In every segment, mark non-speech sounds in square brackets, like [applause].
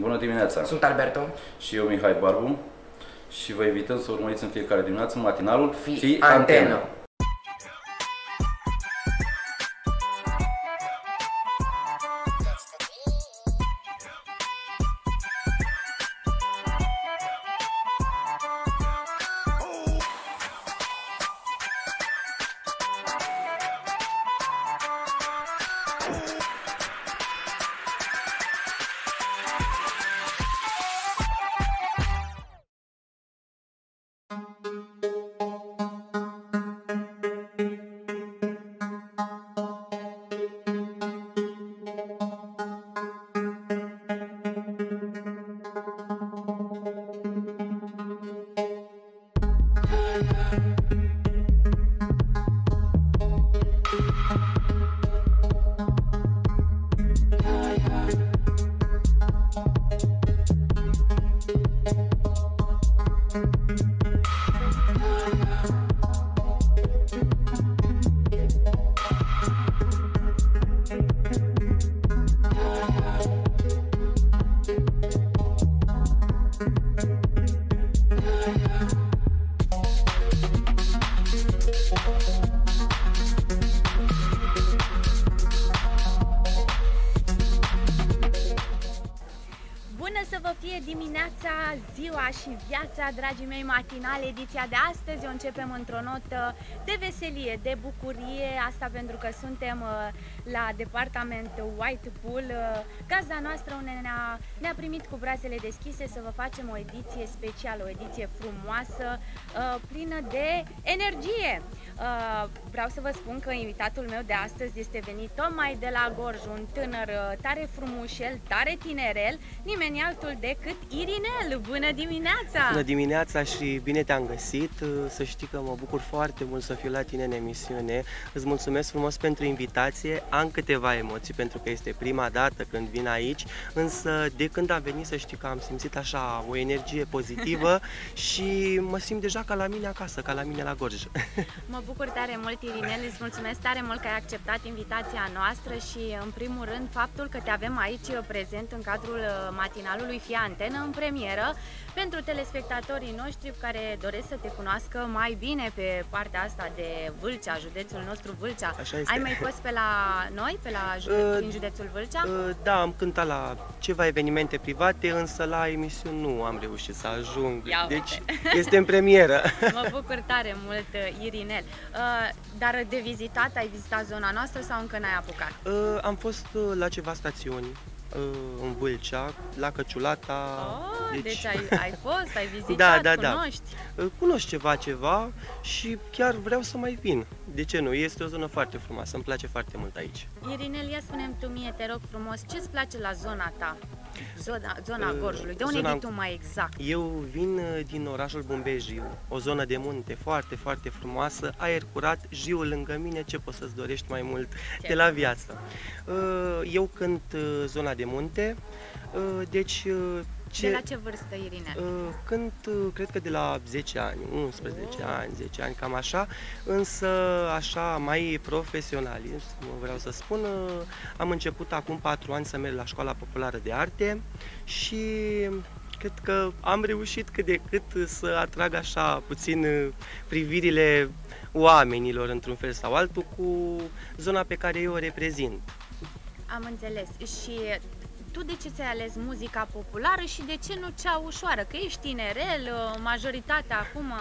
Bună dimineața! Sunt Alberto. Și eu, Mihai Barbu. Și vă invităm să urmăriți în fiecare dimineață matinalul Fi, Fi Antenă. Antenă. Și viața, dragii mei matinale. Ediția de astăzi o începem într-o notă de veselie, de bucurie, asta pentru că suntem uh, la departament White Pool. Uh, Gazda noastră unde ne-a, ne-a primit cu brațele deschise să vă facem o ediție specială, o ediție frumoasă, uh, plină de energie. Uh, Vreau să vă spun că invitatul meu de astăzi este venit tocmai de la Gorj, un tânăr uh, tare frumușel, tare tinerel, nimeni altul decât Irinel. Bună dimineața! Bună dimineața și bine te-am găsit. Să știi că mă bucur foarte mult să fiu la tine în emisiune. Îți mulțumesc frumos pentru invitație. Am câteva emoții pentru că este prima dată când vin aici, însă de când am venit să știi că am simțit așa o energie pozitivă [laughs] și mă simt deja ca la mine acasă, ca la mine la Gorj. [laughs] Mă bucur tare mult, Irinel, îți mulțumesc tare mult că ai acceptat invitația noastră și, în primul rând, faptul că te avem aici prezent în cadrul uh, matinalului Fia Antenă în premieră pentru telespectatorii noștri care doresc să te cunoască mai bine pe partea asta de Vâlcea, județul nostru Vâlcea. Așa este. Ai mai fost pe la noi, pe la [laughs] jude- Uh, prin județul Vâlcea? Uh, Da, am cântat la ceva evenimente private, însă la emisiuni nu am reușit să ajung. Ia Deci uite. este în premieră. [laughs] Mă bucur tare mult, uh, Irinel. Uh, Dar de vizitat, ai vizitat zona noastră sau încă n-ai apucat? Uh, am fost uh, la ceva stațiuni uh, în Vâlcea, la Căciulata. Oh, deci, ai, ai fost, ai vizitat, [laughs] Da, da, da. cunoști? Uh, cunosc ceva, ceva și chiar vreau să mai vin. De ce nu? Este o zonă foarte frumoasă, îmi place foarte mult aici. Irinel, ia spune tu mie, te rog frumos, ce-ți place la zona ta? Zona, zona Uh, Gorjului. De unde zona- vii tu mai exact? Eu vin uh, din orașul Bumbejiu, o zonă de munte foarte, foarte frumoasă, aer curat, jiu lângă mine, ce poți să-ți dorești mai mult Ce de la viață. Uh, Eu cânt uh, zona de munte, uh, deci uh, De la ce vârstă, Irinel? Uh, Cânt, uh, cred că de la 10 ani, 11 ani, 10 ani, cam așa, însă așa mai profesionalist, nu vreau să spun, uh, am început acum 4 ani să merg la Școala Populară de Arte și cred că am reușit cât de cât să atrag așa puțin uh, privirile oamenilor într-un fel sau altul cu zona pe care eu o reprezint. Am înțeles. Și tu de ce ți-ai ales muzica populară și de ce nu cea ușoară? Că ești tinerel, majoritatea acum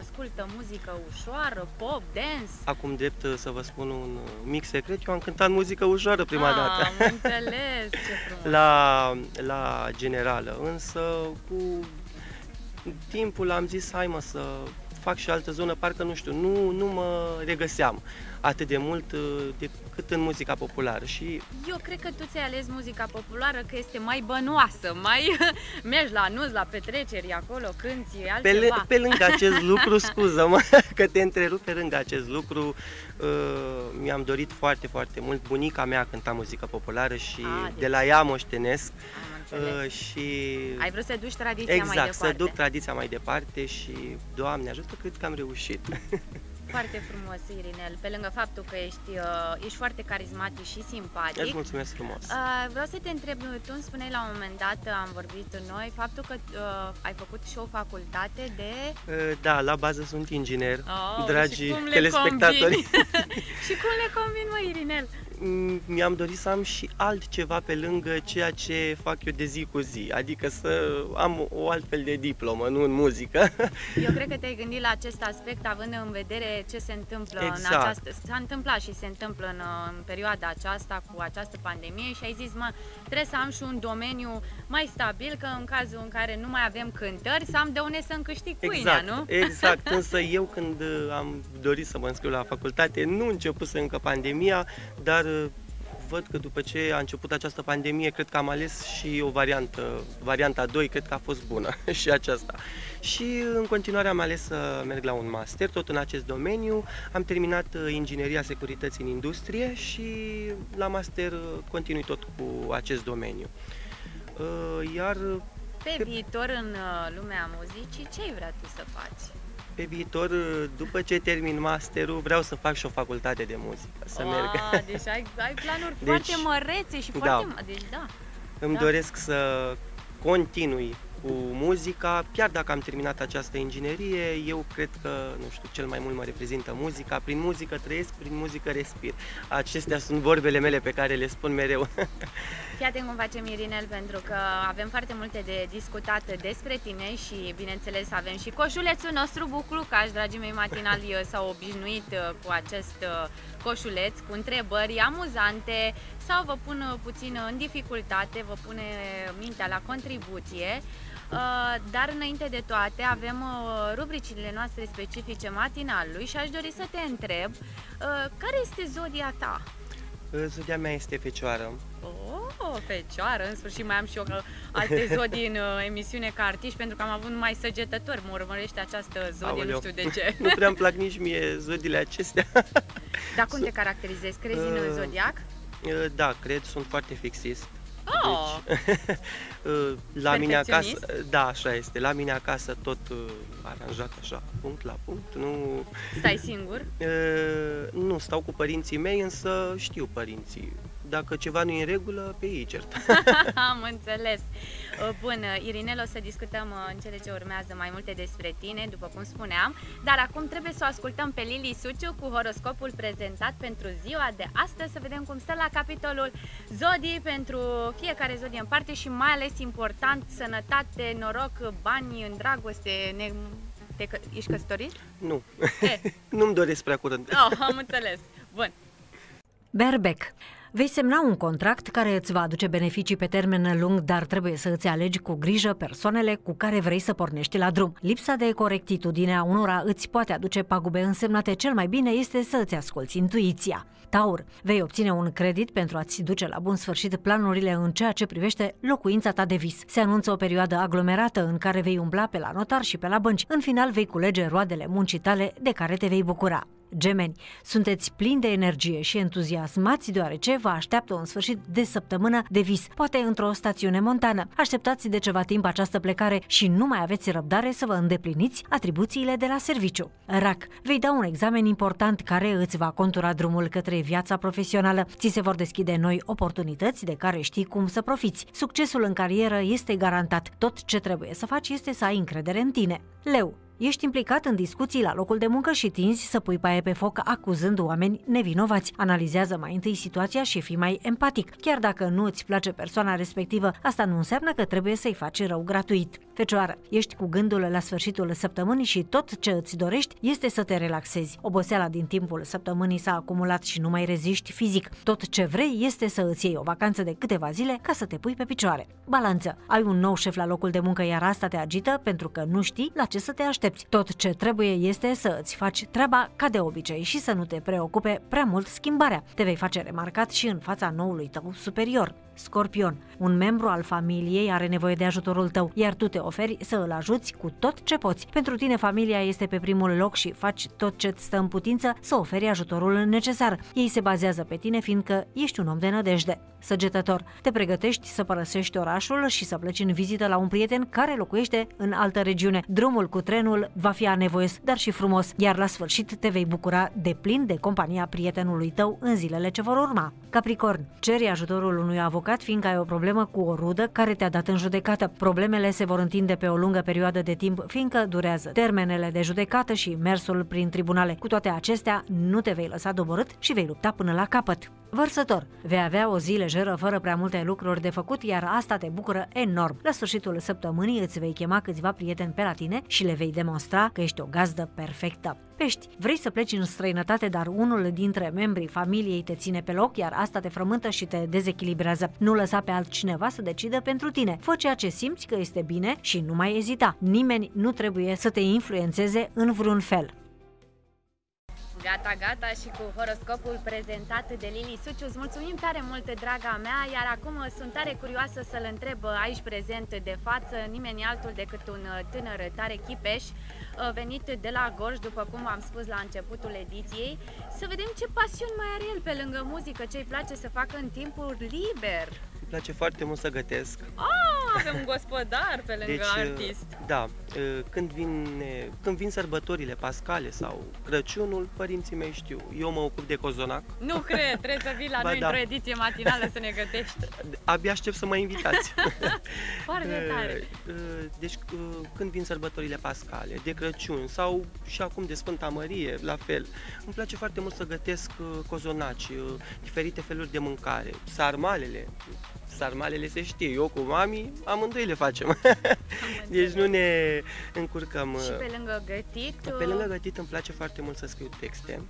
ascultă muzică ușoară, pop, dance. Acum drept uh, să vă spun un uh, mic secret, eu am cântat muzică ușoară prima ah, dată. Am înțeles, ce [laughs] frumos. la, la generală, însă cu timpul am zis hai mă să fac și altă zonă, parcă nu știu, nu, nu mă regăseam atât de mult uh, decât în muzica populară și Eu cred că tu ți-ai ales muzica populară că este mai bănoasă, mai [laughs] mergi la anunț, la petreceri acolo, cânti, pe, altceva. l- pe lângă acest [laughs] lucru, scuză-mă [laughs] că te întrerup, pe lângă acest lucru uh, mi-am dorit foarte, foarte mult. Bunica mea cânta muzică populară și Ah, de deci- la ea moștenesc Am înțeles. uh, și Ai vrut să duci tradiția mai exact, departe. să duc tradiția mai departe și, Doamne ajută, cred că am reușit. [laughs] foarte frumos, Irinel, pe lângă faptul că ești, uh, ești foarte carismatic și simpatic. Îți mulțumesc frumos. Uh, vreau să te întreb, tu îmi spuneai la un moment dat, am vorbit noi, faptul că uh, ai făcut și o facultate de... Uh, da, la bază sunt inginer, Oh, dragi și cum le telespectatori. combini? [laughs] [laughs] și cum le combin, mă, Irinel? Mm, Mi-am dorit să am și altceva pe lângă ceea ce fac eu de zi cu zi, adică să am o altfel de diplomă, nu în muzică. Eu cred că te-ai gândit la acest aspect având în vedere ce se întâmplă în Exact. această... S-a întâmplat și se întâmplă în, în perioada aceasta cu această pandemie și ai zis, mă, trebuie să am și un domeniu mai stabil, că în cazul în care nu mai avem cântări, să am de unde să-mi câștig pâinea, Exact, nu? exact. [laughs] Însă eu când uh, am dorit să mă înscriu la facultate, nu începuse încă pandemia, dar uh, văd că după ce a început această pandemie, cred că am ales și o variantă, varianta 2, cred că a fost bună [laughs] și aceasta. Și în continuare am ales să merg la un master, tot în acest domeniu. Am terminat uh, ingineria securității în industrie și la master uh, continui tot cu acest domeniu. Uh, Iar Pe viitor, în uh, lumea muzicii, ce ai vrea tu să faci? Pe viitor, după ce termin masterul, vreau să fac și o facultate de muzică, să merg. Ah, deci ai, ai planuri Deci, foarte mărețe și da. foarte... ma- Deci da. Îmi Da. doresc să continui cu muzica, chiar dacă am terminat această inginerie, eu cred că, nu știu, cel mai mult mă reprezintă muzica. Prin muzică trăiesc, prin muzică respir. Acestea sunt vorbele mele pe care le spun mereu. [laughs] Fii atent cum facem, Irinel, pentru că avem foarte multe de discutat despre tine și, bineînțeles, avem și coșulețul nostru buclucaș. Dragii mei matinali uh, s-au obișnuit uh, cu acest uh, coșuleț, cu întrebări amuzante sau vă pun uh, puțin în dificultate, vă pune mintea la contribuție. Uh, Dar înainte de toate avem uh, rubricile noastre specifice matinalului și aș dori să te întreb uh, care este zodia ta? Zodia mea este fecioară. Oh, fecioară, în sfârșit mai am și eu uh, alte [laughs] zodii în uh, emisiune ca artiști pentru că am avut numai săgetători, mă urmărește această zodie, Aoleu. nu știu de ce. [laughs] Nu prea îmi plac nici mie zodiile acestea. Dar cum te [laughs] caracterizezi? Crezi în Uh, zodiac? Da, cred, sunt foarte fixist. Oh, [laughs] Uh, La mine acasă, Perfecționist? da, așa este. La mine acasă tot uh, aranjat așa, punct la punct. Nu, stai singur? uh, nu stau cu părinții mei, însă știu părinții. Dacă ceva nu e în regulă, pe ei cert. [laughs] [laughs] Am înțeles. Uh, Bun, uh, Irinel, o să discutăm uh, în cele ce urmează mai multe despre tine, după cum spuneam, dar acum trebuie să o ascultăm pe Lili Suciu cu horoscopul prezentat pentru ziua de astăzi, să vedem cum stă la capitolul zodii pentru fiecare zodie în parte și mai ales important, sănătate, noroc, bani, în dragoste, ne... Te, că- ești căsătorit? nu, E, [laughs] nu-mi doresc prea curând. oh, am înțeles. Bun. Berbec. Vei semna un contract care îți va aduce beneficii pe termen lung, dar trebuie să îți alegi cu grijă persoanele cu care vrei să pornești la drum. Lipsa de corectitudine a unora îți poate aduce pagube însemnate. Cel mai bine este să îți asculți intuiția. Taur, vei obține un credit pentru a-ți duce la bun sfârșit planurile în ceea ce privește locuința ta de vis. Se anunță o perioadă aglomerată în care vei umbla pe la notar și pe la bănci. În final vei culege roadele muncii tale de care te vei bucura. Gemeni, sunteți plini de energie și entuziasmați deoarece vă așteaptă un sfârșit de săptămână de vis, poate într-o stațiune montană. Așteptați de ceva timp această plecare și nu mai aveți răbdare să vă îndepliniți atribuțiile de la serviciu. Rac, vei da un examen important care îți va contura drumul către viața profesională. Ți se vor deschide noi oportunități de care știi cum să profiți. Succesul în carieră este garantat. Tot ce trebuie să faci este să ai încredere în tine. Leu, Ești implicat în discuții la locul de muncă și tinzi să pui paie pe foc acuzând oameni nevinovați. Analizează mai întâi situația și fii mai empatic. Chiar dacă nu îți place persoana respectivă, asta nu înseamnă că trebuie să-i faci rău gratuit. Fecioară, ești cu gândul la sfârșitul săptămânii și tot ce îți dorești este să te relaxezi. Oboseala din timpul săptămânii s-a acumulat și nu mai reziști fizic. Tot ce vrei este să îți iei o vacanță de câteva zile ca să te pui pe picioare. Balanță, ai un nou șef la locul de muncă, iar asta te agită pentru că nu știi la ce să te aștepți. Tot ce trebuie este să îți faci treaba ca de obicei și să nu te preocupe prea mult schimbarea. Te vei face remarcat și în fața noului tău superior. Scorpion. Un membru al familiei are nevoie de ajutorul tău, iar tu te oferi să îl ajuți cu tot ce poți. Pentru tine familia este pe primul loc și faci tot ce îți stă în putință să oferi ajutorul necesar. Ei se bazează pe tine fiindcă ești un om de nădejde. Săgetător. Te pregătești să părăsești orașul și să pleci în vizită la un prieten care locuiește în altă regiune. Drumul cu trenul va fi anevoios, dar și frumos, iar la sfârșit te vei bucura de plin de compania prietenului tău în zilele ce vor urma. Capricorn. Ceri ajutorul unui avocat fiindcă ai o problemă cu o rudă care te-a dat în judecată. Problemele se vor întinde pe o lungă perioadă de timp fiindcă durează termenele de judecată și mersul prin tribunale. Cu toate acestea, nu te vei lăsa doborât și vei lupta până la capăt. Vărsător. Vei avea o zi lejeră fără prea multe lucruri de făcut, iar asta te bucură enorm. La sfârșitul săptămânii îți vei chema câțiva prieteni pe la tine și le vei demonstra că ești o gazdă perfectă. Pești, vrei să pleci în străinătate, dar unul dintre membrii familiei te ține pe loc, iar asta te frământă și te dezechilibrează. Nu lăsa pe altcineva să decidă pentru tine. Fă ceea ce simți că este bine și nu mai ezita. Nimeni nu trebuie să te influențeze în vreun fel. Gata, gata și cu horoscopul prezentat de Lili Suciu. Îți mulțumim tare mult, draga mea, iar acum sunt tare curioasă să-l întreb aici prezent de față nimeni altul decât un tânăr tare chipeș venit de la Gorj, după cum am spus la începutul ediției, să vedem ce pasiuni mai are el pe lângă muzică, ce îi place să facă în timpul liber place foarte mult să gătesc. Ah, avem un gospodar pe lângă deci, artist. Da, când vin, când vin sărbătorile pascale sau Crăciunul, părinții mei știu. Eu mă ocup de cozonac. Nu cred, trebuie să vii la [laughs] ba noi da. într-o ediție matinală să ne gătești. Abia aștept să mă invitați. [laughs] foarte tare. Deci când vin sărbătorile pascale, de Crăciun sau și acum de Sfânta Mărie, la fel. Îmi place foarte mult să gătesc cozonaci, diferite feluri de mâncare, sarmalele, sarmalele se știe, eu cu mami, amândoi le facem. [laughs] deci nu ne încurcăm. Și pe lângă gătit? Pe lângă gătit îmi place foarte mult să scriu texte.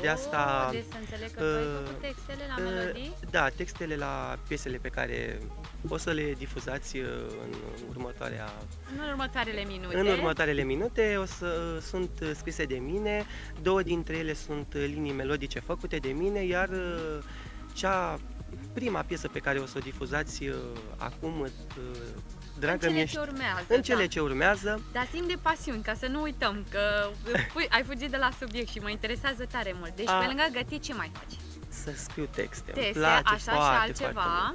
De asta... Oh, deci să înțeleg că uh, tu ai făcut textele la uh, melodii? Da, textele la piesele pe care o să le difuzați uh, în următoarea... În următoarele minute. În următoarele minute o să sunt scrise de mine, două dintre ele sunt linii melodice făcute de mine, iar uh, cea prima piesă pe care o să o difuzați uh, acum, uh, dragă în cele ce urmează. În cele da. ce urmează. Dar simt de pasiuni, ca să nu uităm, că pui, ai fugit de la subiect și mă interesează tare mult. Deci, A, pe lângă gătit, ce mai faci? Să scriu texte. Texte, place așa foarte, și altceva.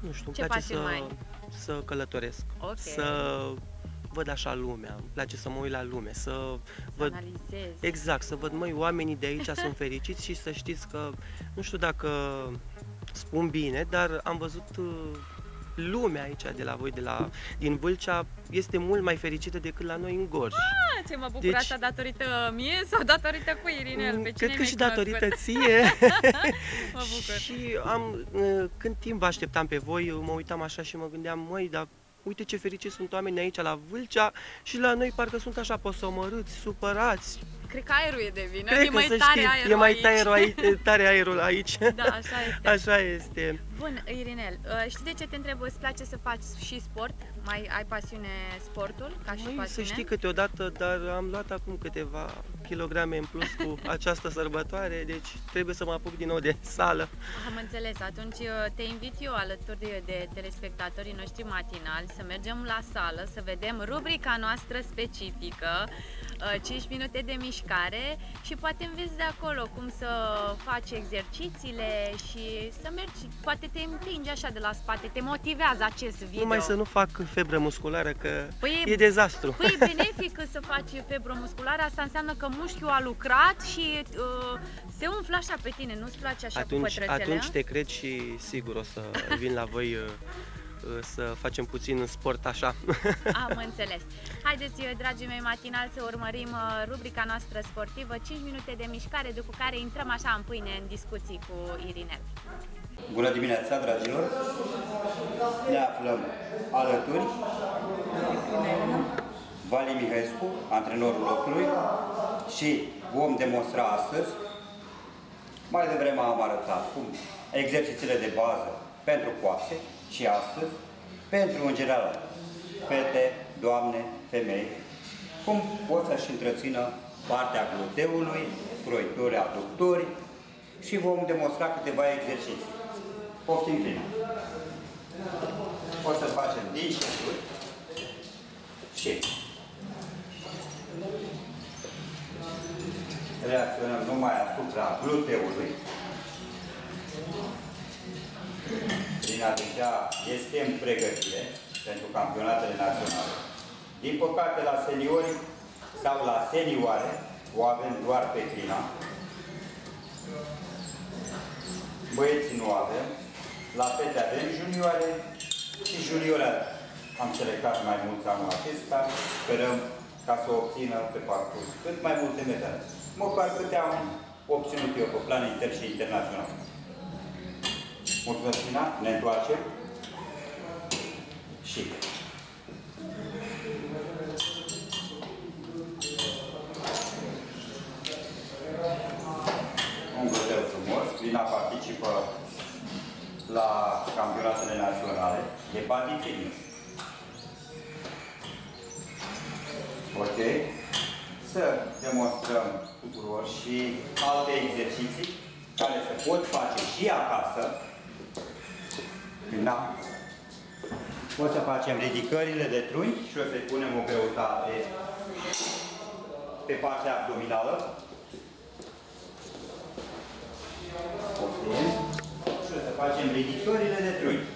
Nu știu, îmi place să, mai... să călătoresc. Okay. Să văd așa lumea, îmi place să mă uit la lume, să, să văd... Analizez. Exact, să văd, măi, oamenii de aici sunt fericiți și să știți că, nu știu dacă spun bine, dar am văzut uh, lumea aici de la voi, de la, din Vâlcea, este mult mai fericită decât la noi în Gorj. Ah, ce mă bucur deci, asta datorită mie sau datorită cu Irinel? Pe mm, cred că și datorită [laughs] ție. [laughs] mă bucur. și am, uh, când timp vă așteptam pe voi, mă uitam așa și mă gândeam, măi, dar uite ce fericiți sunt oamenii aici la Vâlcea și la noi parcă sunt așa posomărâți, supărați, Cred că aerul e de vină, Cred e mai tare știi, aerul E mai aici. tare, aici, tare aerul aici. Da, așa este. [laughs] Așa este. Bun, Irinel, uh, știi de ce te întreb? Îți place să faci și sport? Mai ai pasiune sportul ca și Mai, pasiune? Să știi câteodată, dar am luat acum câteva kilograme în plus cu [laughs] această sărbătoare, deci trebuie să mă apuc din nou de sală. Am înțeles, atunci uh, te invit eu alături de telespectatorii noștri matinali să mergem la sală, să vedem rubrica noastră specifică 5 uh, minute de mișcare și poate înveți de acolo cum să faci exercițiile și să mergi, poate te împingi așa de la spate, te motivează acest video. Numai să nu fac febră musculară, că păi e, e dezastru. Păi e [laughs] benefic să faci febră musculară, asta înseamnă că mușchiul a lucrat și uh, se umflă așa pe tine, nu-ți place așa atunci, cu Atunci te cred și sigur o să vin la voi uh, Uh, să facem puțin sport așa. [laughs] Am înțeles. Haideți, uh, dragii mei matinal, să urmărim uh, rubrica noastră sportivă, 5 minute de mișcare, după care intrăm așa în pâine în discuții cu Irinel. Bună dimineața, dragilor! Ne aflăm alături Vali Mihescu, antrenorul locului și vom demonstra astăzi, mai devreme am arătat cum exercițiile de bază pentru coase, și astăzi, pentru, în general, fete, doamne, femei, cum pot să-și întrețină partea gluteului, croituri, aductori și vom demonstra câteva exerciții. Poftim bine! O să facem din centuri și reacționăm numai asupra gluteului. Prin aceea este în pregătire pentru campionatele naționale. Din păcate, la seniori sau la senioare o avem doar pe Trina. Băieții nu avem. La fete avem junioare și junioare am selectat mai mulți anul acesta. Sperăm ca să obțină pe parcurs cât mai multe medale. Măcar câte am obținut eu pe plan intern și internațional. Mulțumesc, Tina. Ne întoarcem. Și un grădel frumos. Lina participă la campionatele naționale de bodybuilding. Ok? Să demonstrăm tuturor și alte exerciții care se pot face și acasă. Da? O să facem ridicările de trunchi și o să-i punem o greutate pe partea abdominală. Poftim. Și o să facem ridicările de trunchi.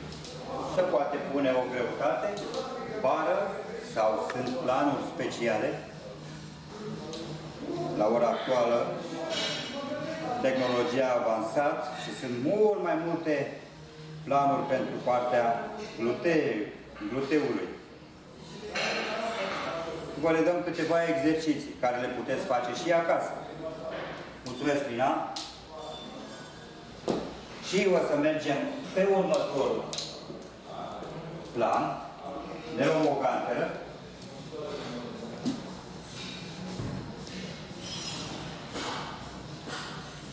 Se poate pune o greutate, bară sau sunt planuri speciale. La ora actuală, tehnologia a avansat și sunt mult mai multe planuri pentru partea glute gluteului. Vă le dăm câteva exerciții care le puteți face și acasă. Mulțumesc, Lina! Și o să mergem pe următorul plan. Ne luăm o ganteră.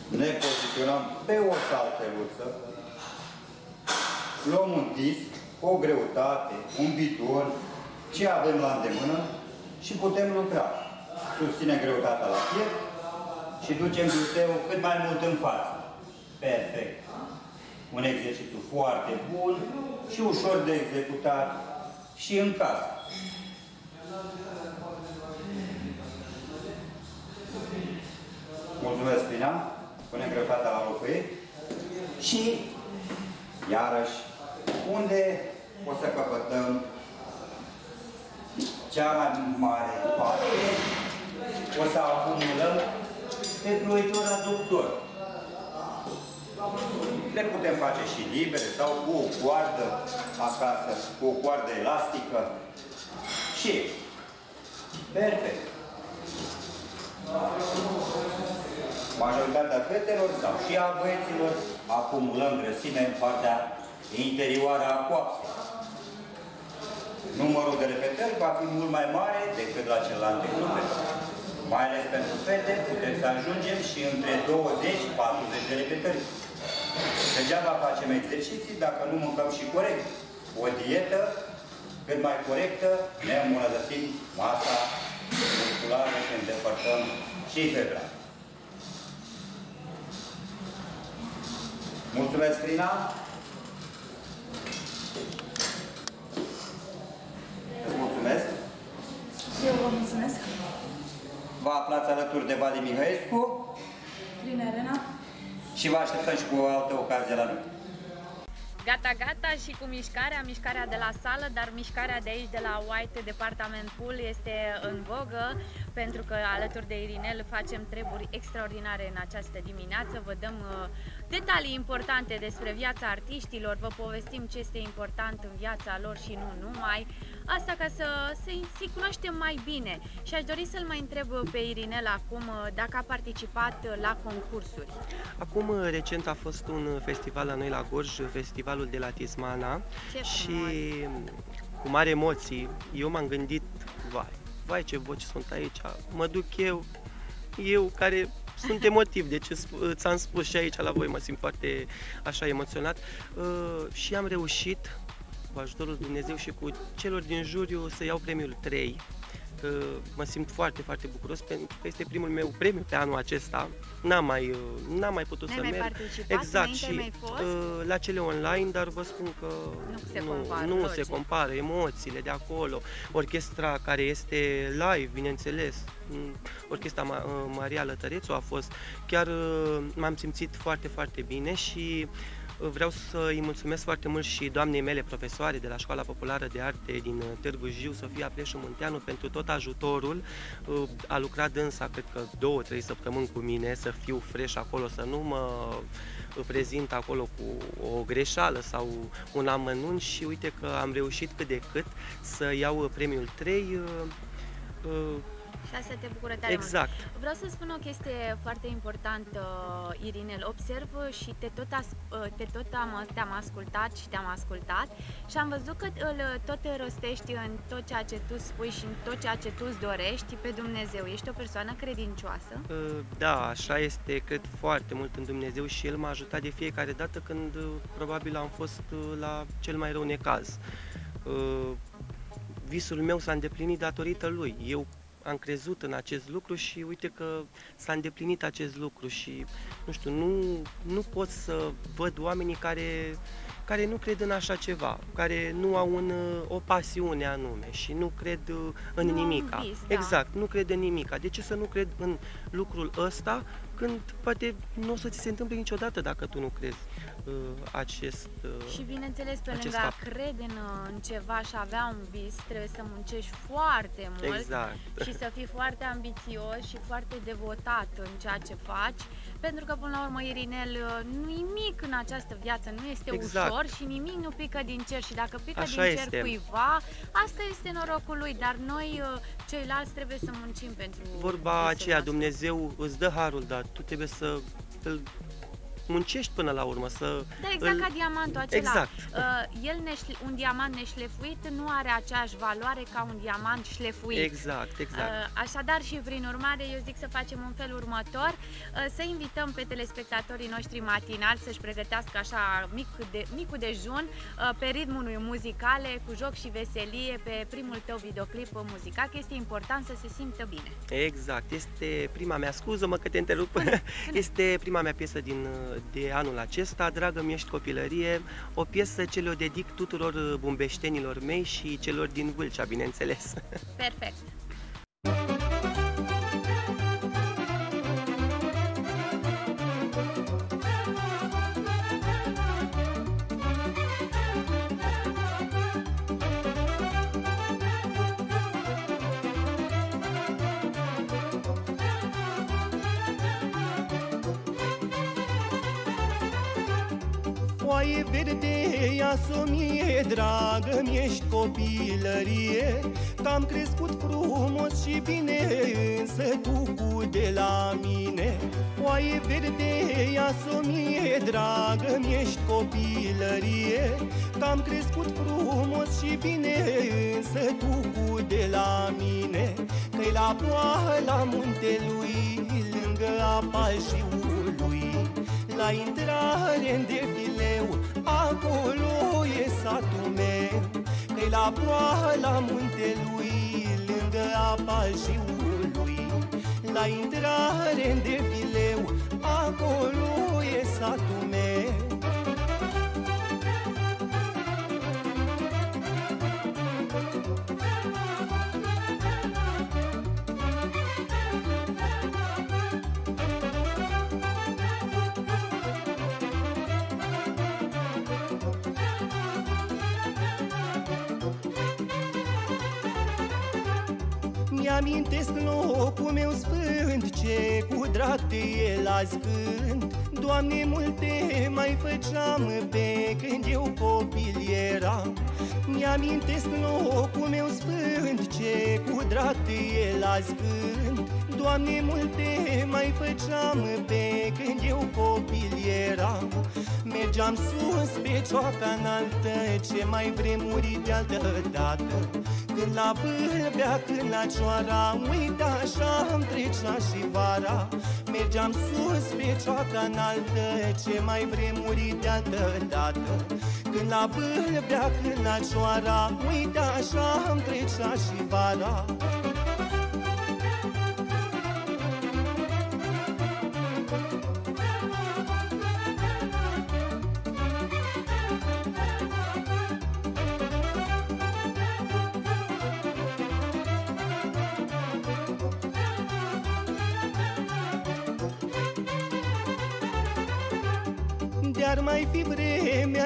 Ne poziționăm pe o salteluță. Luăm un disc, o greutate, un biton, ce avem la îndemână și putem lucra. Susține greutatea la piept și ducem gluteul cât mai mult în față. Perfect. Un exercițiu foarte bun și ușor de executat și în casă. Mulțumesc, Pina. Punem greutatea la locul ei. Și, iarăși, unde o să căpătăm cea mai mare parte, o să acumulăm pe fluidul aductor. Le putem face și libere sau cu o coardă acasă, cu o coardă elastică. Și, perfect. Majoritatea fetelor sau și a băieților acumulăm grăsime în partea interioară a coapsei. Numărul de repetări va fi mult mai mare decât la celelalte grupe. Mai ales pentru fete, putem să ajungem și între 20-40 de repetări. Degeaba facem exerciții dacă nu mâncăm și corect. O dietă cât mai corectă, ne îmbunătățim masa musculară și îndepărtăm și febra. Mulțumesc, Rina! Îți mulțumesc! Și eu vă mulțumesc. Vă aflați alături de Vali Mihăescu Prin Elena. și vă așteptăm și cu o altă ocazie la noi. Gata, gata și cu mișcarea, mișcarea de la sală, dar mișcarea de aici, de la White Departament Pool, este în vogă pentru că alături de Irinel facem treburi extraordinare în această dimineață. Vă dăm uh, detalii importante despre viața artiștilor, vă povestim ce este important în viața lor și nu numai. Asta ca să să-i cunoaștem mai bine. Și aș dori să-l mai întreb pe Irinel acum uh, dacă a participat uh, la concursuri. Acum, recent a fost un festival la noi la Gorj, festivalul de la Tismana Ce și frumos! cu mari emoții, eu m-am gândit, vai, vai ce voci sunt aici, mă duc eu, eu care sunt [laughs] emotiv, deci îți- ți-am spus și aici la voi, mă simt foarte așa emoționat uh, și am reușit, cu ajutorul lui Dumnezeu și cu celor din juriu, să iau premiul 3 că mă simt foarte, foarte bucuros pentru că este primul meu premiu pe anul acesta. N-am mai, n-am mai putut N-ai să mai merg. participat? Exact, și Înainte mai fost? uh, la cele online, dar vă spun că Nu se nu, compară, nu logic. se compară emoțiile de acolo, orchestra care este live, bineînțeles, Mm, orchestra Ma- uh, Maria Lătărețu a fost, chiar uh, m-am simțit foarte, foarte bine și uh, vreau să îi mulțumesc foarte mult și doamnei mele profesoare de la Școala Populară de Arte din uh, Târgu Jiu, Sofia Pleșu Munteanu, pentru tot ajutorul. Uh, A lucrat dânsa, cred că două, trei săptămâni cu mine, să fiu fresh acolo, să nu mă prezint acolo cu o greșeală sau un amănunt și uite că am reușit cât de cât să iau premiul 3 Și asta te bucură tare mult. exact. Vreau să spun o chestie foarte importantă, Irine. Îl Observ și te tot, as, te tot am, te-am ascultat și te-am ascultat și am văzut că îl tot rostești în tot ceea ce tu spui și în tot ceea ce tu îți dorești pe Dumnezeu. Ești o persoană credincioasă? Uh, Da, așa este, cred foarte mult în Dumnezeu și El m-a ajutat de fiecare dată când uh, probabil am fost uh, la cel mai rău necaz. Uh, Visul meu s-a îndeplinit datorită Lui. Eu am crezut în acest lucru și uite că s-a îndeplinit acest lucru și, nu știu, nu, nu pot să văd oamenii care, care nu cred în așa ceva, care nu au un, uh, o pasiune anume și nu cred uh, în Nu au un nimica. vis, da. Exact, nu cred în nimica. De ce să nu cred în lucrul ăsta când poate nu o să ți se întâmple niciodată dacă tu nu crezi uh, acest... Uh, Și bineînțeles, pe acest lângă a fapt. crede în, în ceva și a avea un vis, trebuie să muncești foarte mult exact. și să fii foarte ambițios și foarte devotat în ceea ce faci, pentru că până la urmă, Irinel, nimic în această viață nu este Exact. ușor și nimic nu pică din cer și dacă pică Așa din cer este. cuiva, asta este norocul lui, dar noi uh, ceilalți trebuie să muncim pentru Vorba visul aceea, nostru. Dumnezeu îți dă harul, dar tu trebuie să îl muncești până la urmă, să... Da, exact îl- ca diamantul acela. Exact. Uh, el neșle- un diamant neșlefuit nu are aceeași valoare ca un diamant șlefuit. Exact, exact. Uh, Așadar și prin urmare eu zic să facem un fel următor, uh, să invităm pe telespectatorii noștri matinali să-și pregătească așa mic de, micul dejun uh, pe ritmul unui muzicale cu joc și veselie pe primul tău videoclip muzical, că este important să se simtă bine. Exact, este prima mea, scuză-mă că te întrerup, [laughs] este prima mea piesă din, de anul acesta, Dragă mi ești copilărie, o piesă ce le-o dedic tuturor bumbeștenilor mei și celor din Vâlcea, bineînțeles. Perfect! Verde, ia mie dragă mi ești copilărie. Că-am crescut frumos și bine, însă tu cu de la mine. Foaie verde, ia mie dragă mi ești copilărie. Că-am crescut frumos și bine, însă tu cu de la mine. Că-i la ploaă la muntelui, lângă apa jiului la intrare în defileu Acolo e satul meu. Că la ploaă la muntelui Lângă apa jiului. La intrare în defileu Acolo e satul meu Mi-amintesc locul meu sfânt Ce cu drag de el azi cânt Doamne, multe mai făceam Pe când eu copil eram. Mi-amintesc locul meu sfânt Ce cu drag de el azi cânt Doamne, multe mai făceam Pe când eu copil eram. Mergeam sus pe cioaca înaltă Ce mai vremuri de altă dată. Când la bâlbea, când la cioara Uite așa îmi trecea și vara. Mergeam sus pe cioaca înaltă Ce mai vremuri de altă dată. Când la bâlbea, când la cioara Uite așa îmi trecea și vara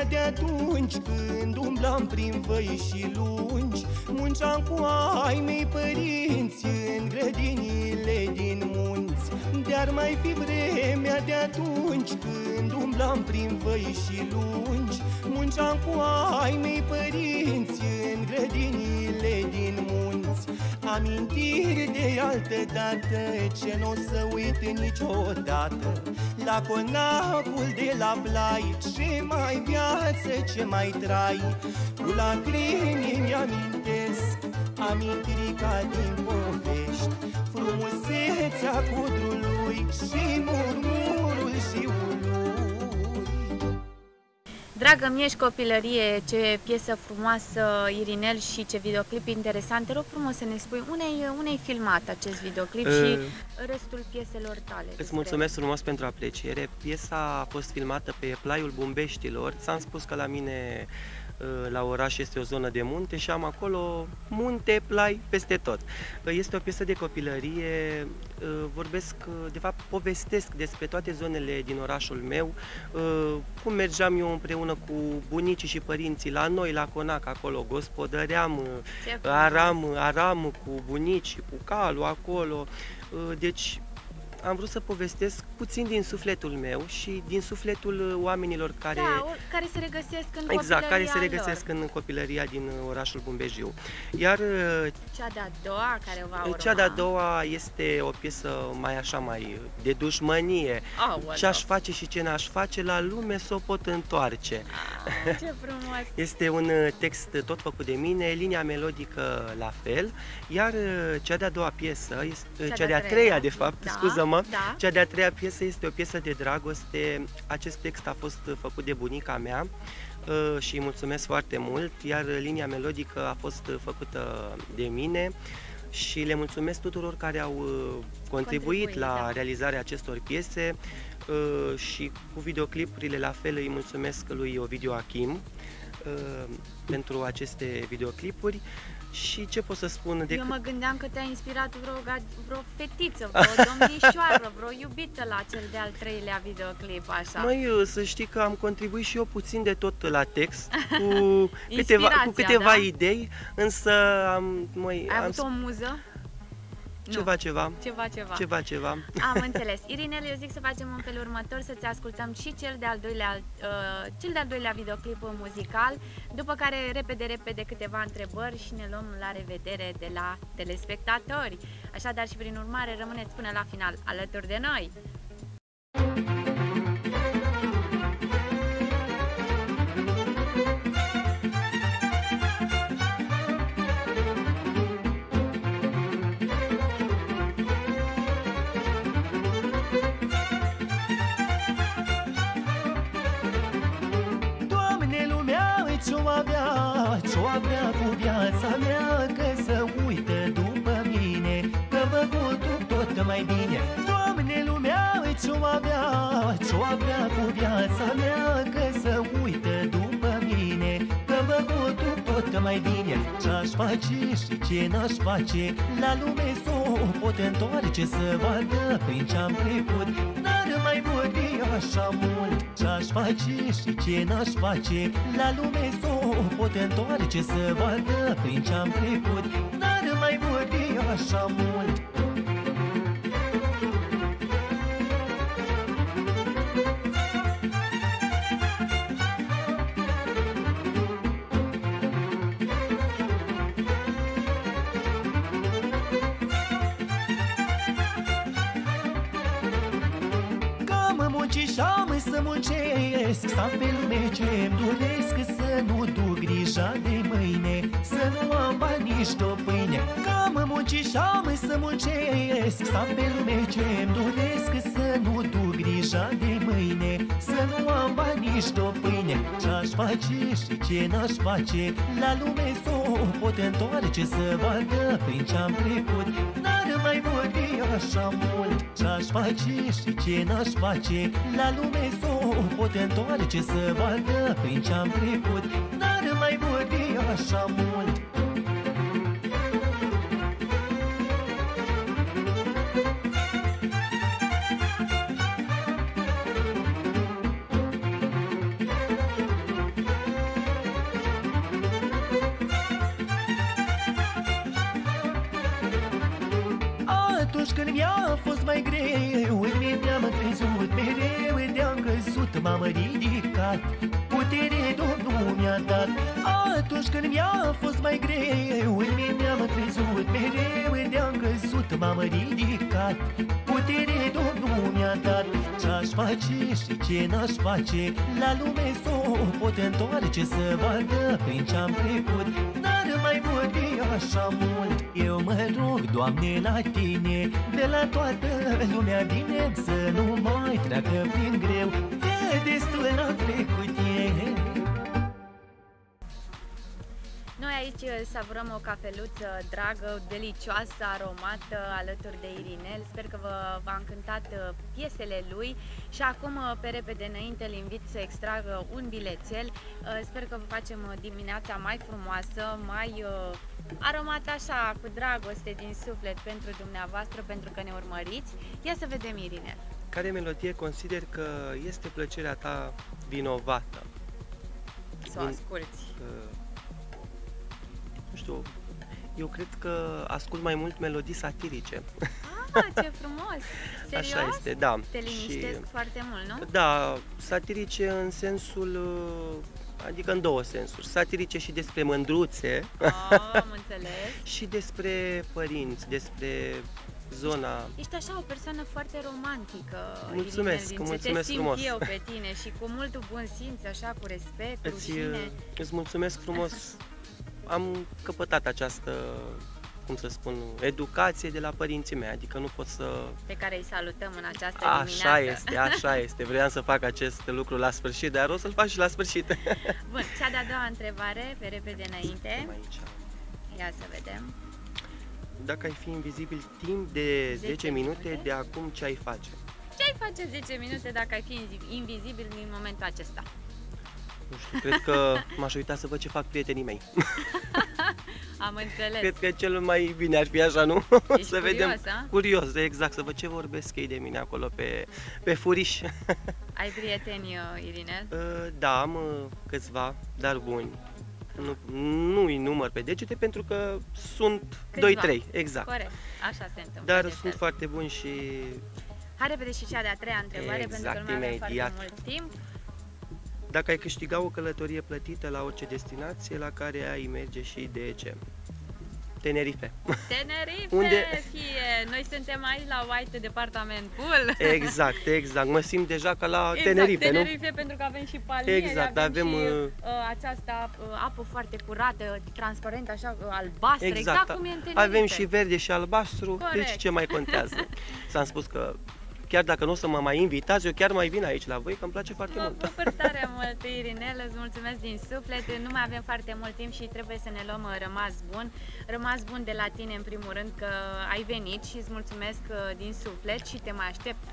vremea de atunci Când umblam prin văi și lungi Munceam cu ai mei părinți În grădinile din munți. Dar mai fi vremea de atunci Când umblam prin văi și lungi Munceam cu ai mei părinți Amintiri de altă dată Ce nu o să uit niciodată. La conacul de la plai Ce mai viață, ce mai trai. Cu lacrimi îmi amintesc Amintiri ca din povești. Frumusețea cudrului Și murmurul și ului Dragă mieș și copilărie, ce piesă frumoasă, Irinel, și ce videoclip interesant. Te rog frumos să ne spui unei, unei filmat acest videoclip uh, și restul pieselor tale. Îți mulțumesc frumos pentru apreciere. Piesa a fost filmată pe Plaiul Bumbeștilor. Ți-am spus că la mine Uh, la oraș este o zonă de munte și am acolo munte, plai, peste tot. Uh, este o piesă de copilărie, uh, vorbesc, de fapt povestesc despre toate zonele din orașul meu, cum mergeam eu împreună cu bunicii și părinții la noi, la Conac, acolo, gospodăream, aram, aram cu bunici, cu calul acolo, deci am vrut să povestesc puțin din sufletul meu și din sufletul oamenilor care... Da, care se regăsesc în Exact, care se regăsesc lor. în copilăria din orașul Bumbejiu. Iar... Cea de-a doua care va urma... Cea de-a doua este o piesă mai așa, mai de dușmănie. Oh, ce aș face și ce n-aș face, la lume s-o pot întoarce. Ah, ce frumos! [laughs] este un text tot făcut de mine, linia melodică la fel, iar cea de-a doua piesă, este, cea, cea de-a treia, de fapt, da. scuză mă. Da. Cea de-a treia piesă este o piesă de dragoste. Acest text a fost făcut de bunica mea uh, și îi mulțumesc foarte mult, iar linia melodică a fost făcută de mine și le mulțumesc tuturor care au uh, contribuit, contribuit la da. realizarea acestor piese uh, și cu videoclipurile la fel îi mulțumesc lui Ovidiu Achim pentru aceste videoclipuri și ce pot să spun? Decât... Eu mă gândeam că te-a inspirat vreo, vreo fetiță, vreo [laughs] domnișoară, vreo iubită la cel de-al treilea videoclip, așa. Măi, să știi că am contribuit și eu puțin de tot la text, [laughs] cu câteva, cu câteva da? idei, însă am... Măi, Ai am... avut o muză? Ceva, ceva. Ceva, ceva. Ceva, ceva. Am înțeles. Irinel, eu zic să facem în felul următor, să-ți ascultăm și cel de-al doilea, uh, cel de-al doilea videoclip muzical, după care repede, repede câteva întrebări și ne luăm la revedere de la telespectatori. Așadar și prin urmare, rămâneți până la final alături de noi. Viața mea Că să uită după mine, că făcut tot mai bine. Ce-aș face și ce n-aș face, la lume s-o pot întoarce Să vadă prin ce-am trecut, n-ar mai vorbi așa mult. Ce-aș face și ce n-aș face, la lume s-o pot întoarce Să vadă prin ce-am trecut, n-ar mai vorbi așa mult muncesc Să am pe lume ce-mi doresc Să nu duc grija de mâine Să nu am bani nici o pâine. Cam muncișam să muncesc Să am pe lume ce-mi doresc Să nu duc grija de mâine Să nu am bani nici o pâine. Ce-aș face și ce n-aș face La lume s-o pot întoarce Să vadă prin ce-am trecut. N-ar mai vorbi așa mult. Ce-aș face și ce n-aș face La lume s-o pot întoarce Să vadă prin ce-am trecut N-ar mai vorbi așa mult Atunci când mi-a fost mai greu În mine am crezut mereu De-am căzut, m-am ridicat. Putere Domnul mi-a dat. Atunci când mi-a fost mai greu În mine am crezut mereu De-am căzut, m-am ridicat. Putere Domnul mi-a dat. Ce-aș face și ce n-aș face? La lume s-o pot întoarce Să vadă prin ce-am trecut. N-ar mai vorbi așa mult Eu mă rog, Doamne, la Tine De la toată lumea bine Să nu mai treacă prin greu De destul n-am trecut eu Noi aici uh, savurăm o cafeluță dragă, delicioasă, aromată, alături de Irinel. Sper că vă, v-a încântat uh, piesele lui și acum, uh, pe repede înainte, îl invit să extragă un bilețel. Sper că vă facem dimineața mai frumoasă, mai aromată așa, cu dragoste din suflet pentru dumneavoastră, pentru că ne urmăriți. Ia să vedem, Irinel. Care melodie consider că este plăcerea ta vinovată? Să o asculti. Uh, nu știu, eu cred că ascult mai mult melodii satirice. Ah, ce frumos! [laughs] Serios? Așa este, da. Te liniștesc și, foarte mult, nu? Da, satirice în sensul, adică în două sensuri. Satirice și despre mândruțe. Oh, am [laughs] înțeles. și despre părinți, despre zona... Ești așa o persoană foarte romantică, Mulțumesc, Irinel, mulțumesc te frumos. simt eu pe tine și cu mult bun simț, așa, cu respect, Îți, rușine. îți mulțumesc frumos. [laughs] Am căpătat această, cum să spun, educație de la părinții mei, adică nu pot să... Pe care îi salutăm în această Așa dimineață. este, așa [laughs] este. Vreau să fac acest lucru la sfârșit, dar o să-l fac și la sfârșit. Bun, cea de-a doua întrebare, pe repede înainte. Aici. Ia să vedem. Dacă ai fi invizibil timp de 10, 10 minute, minute? de acum ce ai face? Ce ai face 10 minute dacă ai fi invizibil din momentul acesta? Nu știu, cred că m-aș uita să văd ce fac prietenii mei. [laughs] Am înțeles. Cred că cel mai bine ar fi așa, nu? Ești [laughs] să vedem. curios, a? Curios, exact, să văd ce vorbesc ei de mine acolo pe, pe furiș. [laughs] Ai prieteni, uh, Irinel? Uh, Da, am uh, câțiva, dar buni. Nu, nu îi număr pe degete pentru că sunt Câțiva. 2-3, exact. Corect, așa se întâmplă. Dar de sunt fel. foarte buni și Hai repede și cea de-a treia întrebare, pentru că Exact, nu mai avem imediat. foarte mult timp. Dacă ai câștiga o călătorie plătită la orice destinație la care ai merge și de ce? Tenerife. Tenerife, Unde- fie! Noi suntem aici la White Departament Pool. Exact, exact. Mă simt deja ca la Exact, Tenerife, nu? Tenerife pentru că avem și palmieri, Exact, avem, avem, și uh, uh, această uh, apă foarte curată, transparentă, așa, uh, albastră, exact, Exact. cum e în Tenerife. Avem și verde și albastru, Corect. deci ce mai contează? [laughs] S-am spus că chiar dacă nu o să mă mai invitați, eu chiar mai vin aici la voi, că îmi place foarte Mă mult. bucur tare [laughs] mult, Irinel, îți mulțumesc din suflet. Nu mai avem foarte mult timp și trebuie să ne luăm uh, rămas bun. Rămas bun de la tine, în primul rând, că ai venit și îți mulțumesc uh, din suflet și te mai aștept.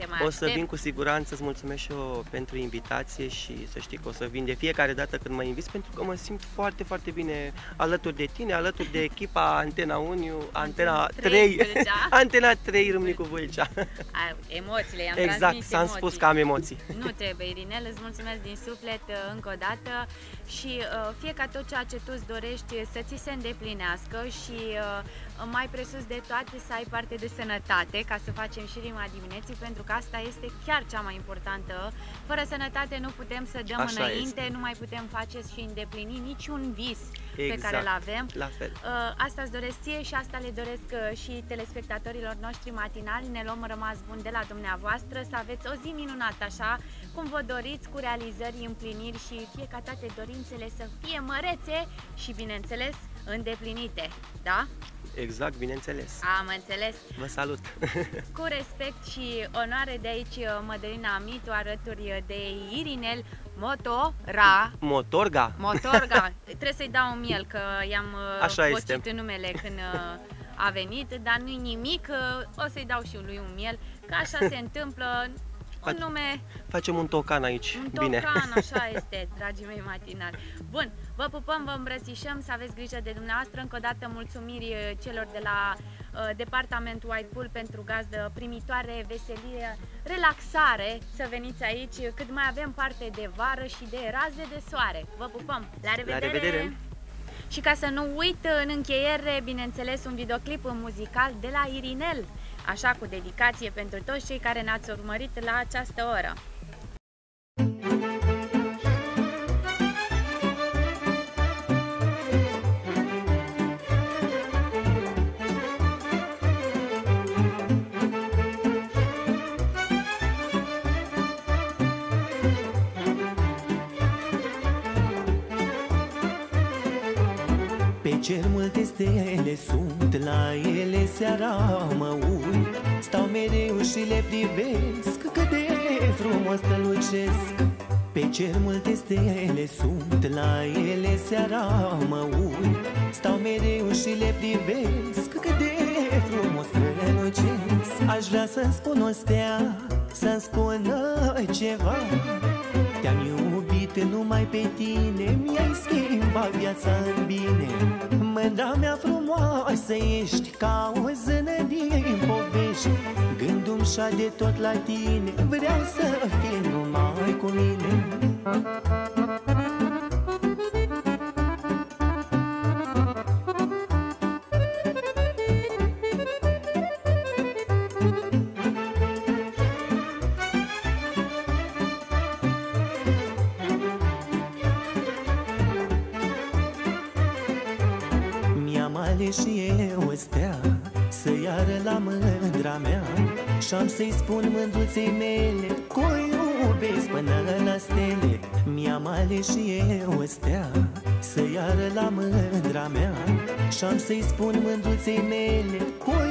Te mai O să aștept. vin cu siguranță, îți mulțumesc și eu pentru invitație și să știi că o să vin de fiecare dată când mă inviți pentru că mă simt foarte, foarte bine alături de tine, alături de echipa Antena 1, Antena 3, Vâlcea. [laughs] Antena 3 Râmnicu Vâlcea. A, emoțiile, i-am Exact, transmis s-am emoții. spus că am emoții. Nu trebuie, Irinel, îți mulțumesc din suflet uh, încă o dată și uh, fie ca tot ceea ce tu îți dorești uh, să ți se îndeplinească și uh, mai presus de toate să ai parte de sănătate, ca să facem și rima dimineții, pentru că asta este chiar cea mai importantă. Fără sănătate nu putem să dăm Așa înainte, este. nu mai putem face și îndeplini niciun vis pe Exact. care îl avem. La fel. Uh, Asta îți doresc ție și asta le doresc uh, și telespectatorilor noștri matinali. Ne luăm rămas bun de la dumneavoastră, să aveți o zi minunată așa, cum vă doriți, cu realizări, împliniri și fie ca toate dorințele să fie mărețe și, bineînțeles, îndeplinite. Da? Exact, bineînțeles. Am înțeles. Vă salut. [laughs] Cu respect și onoare de aici, uh, Mădălina Mitu, alături de Irinel Motora. Motorga. Motorga, [laughs] trebuie să-i dau un miel, că i-am uh, Așa vocit este. în numele când uh, a venit, dar nu-i nimic, uh, o să-i dau și lui un miel, că așa se [laughs] întâmplă, un Fac- nume, Facem un tocan aici. un Bine. tocan, așa [laughs] este, dragii mei matinali. Bun, vă pupăm, vă îmbrățișăm, să aveți grijă de dumneavoastră, încă o dată mulțumiri uh, celor de la uh, Departamentul White Pool pentru gazdă primitoare, veselie, relaxare, să veniți aici, cât mai avem parte de vară și de raze de soare. Vă pupăm! La revedere! revedere! Și ca să nu uit, în încheiere, bineînțeles, un videoclip muzical de la Irinel. Așa cu dedicație pentru toți cei care ne-ați urmărit la această oră. Privesc, cât de frumos strălucesc Pe cer multe stele sunt, la ele seara mă uit. Stau mereu și le privesc, cât de frumos strălucesc Aș vrea să-mi spun o stea, să-mi spună ceva. Te-am iubit numai pe tine, mi-ai schimbat viața în bine Mândra mea frumoasă ești Ca o zână din povești. Gândul-mi de tot la tine Vreau să fii numai cu mine Și-am să-i spun mândruței mele Că o iubesc până la stele? Mi-am ales și eu o stea Să iară la mândra mea. Și-am să-i spun mândruței mele Că o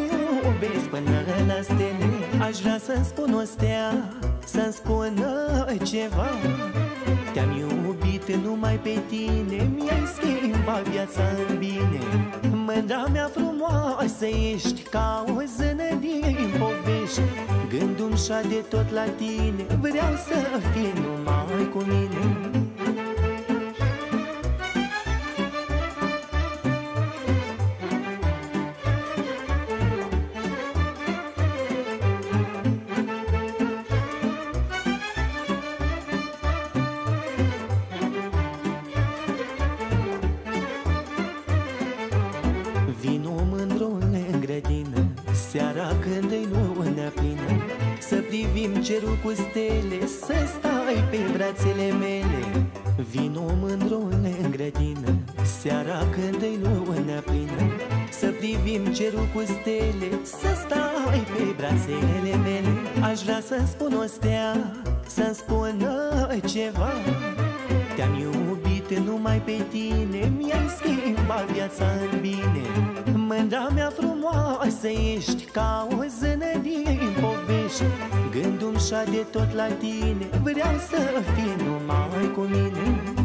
iubesc până la stele? Aș vrea să-mi spun o stea Să-mi spună ceva Te-am iubit numai pe tine Mi-ai schimbat viața în bine. Mândra mea frumoasă ești Ca o zână din povești. Gândul-mi de tot la tine Vreau să fii numai cu mine pe brațele mele Vino mândrule în grădină Seara când îi luna plină. Să privim cerul cu stele Să stai pe brațele mele. Aș vrea să-mi spun o stea Să-mi spună ceva. Te-am iubit numai pe tine Mi-ai schimbat viața în bine. Mândra mea frumoasă ești Ca o zână din povești Gândul-mi de tot la tine Vreau să fii numai cu mine